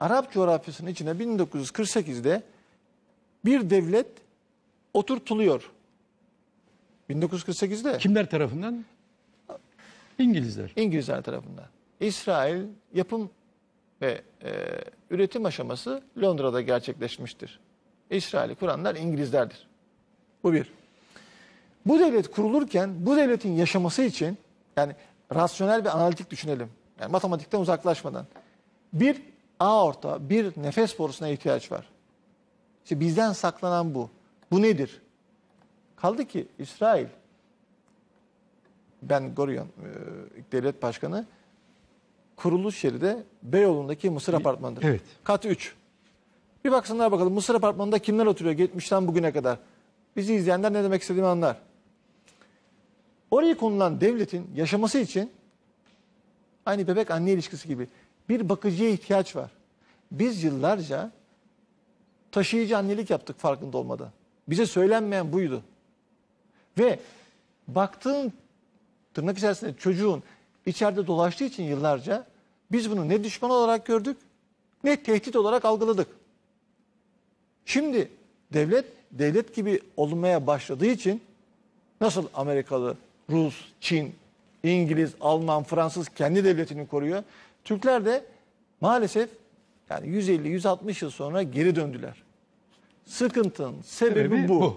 Arap coğrafyasının içine 1948'de bir devlet oturtuluyor. 1948'de Kimler tarafından? İngilizler. İngilizler tarafından. İsrail yapım ve e, üretim aşaması Londra'da gerçekleşmiştir. İsrail'i kuranlar İngilizlerdir. Bu bir. Bu devlet kurulurken bu devletin yaşaması için yani rasyonel ve analitik düşünelim. Yani matematikten uzaklaşmadan. Bir aorta, bir nefes borusuna ihtiyaç var. İşte bizden saklanan bu. Bu nedir? Kaldı ki İsrail, ben Gorion, e, devlet başkanı, kuruluş yeri de Beyoğlu'ndaki Mısır Apartmanı'dır. evet. Kat 3. Bir baksınlar bakalım Mısır Apartmanı'nda kimler oturuyor geçmişten bugüne kadar. Bizi izleyenler ne demek istediğimi anlar. Oraya konulan devletin yaşaması için aynı bebek anne ilişkisi gibi bir bakıcıya ihtiyaç var. Biz yıllarca taşıyıcı annelik yaptık farkında olmadan. Bize söylenmeyen buydu. Ve baktığın tırnak içerisinde çocuğun içeride dolaştığı için yıllarca biz bunu ne düşman olarak gördük ne tehdit olarak algıladık. Şimdi devlet devlet gibi olmaya başladığı için nasıl Amerikalı, Rus, Çin, İngiliz, Alman, Fransız kendi devletini koruyor. Türkler de maalesef yani 150-160 yıl sonra geri döndüler. Sıkıntının sebebi, Sebebi bu. bu.